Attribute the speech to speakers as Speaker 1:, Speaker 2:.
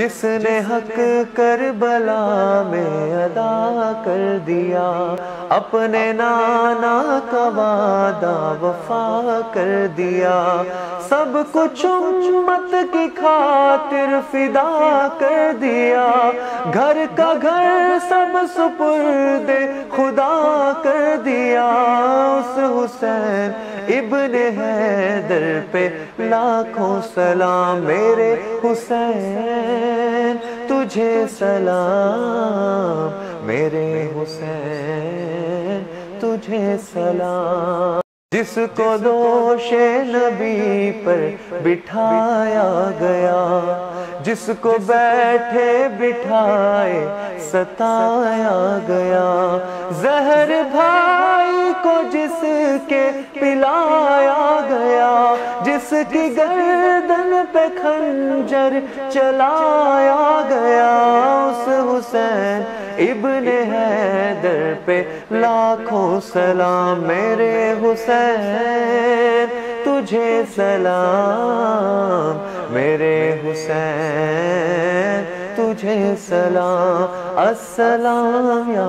Speaker 1: जिसने हक कर बला में अदा कर दिया, अपने नाना का वादा वफा कर दिया। सब कुछ उम्मत की खातिर फिदा कर दिया। घर का घर सब सुपुर्द खुदा कर दिया। हुसैन इब्न हैदर पे लाखों सलाम, मेरे हुसैन तुझे सलाम, मेरे हुसैन तुझे सलाम। जिसको दोषे नबी पर बिठाया गया, जिसको बैठे बिठाए सताया गया, जहर भाई को जिसके पिलाया गया, जिसकी गर्दन पे खंजर चलाया गया, उस हुसैन इब्न हैदर पे लाखों सलाम, मेरे हुसैन तुझे सलाम, मेरे हुसैन तुझे सलाम, अस्सलाम या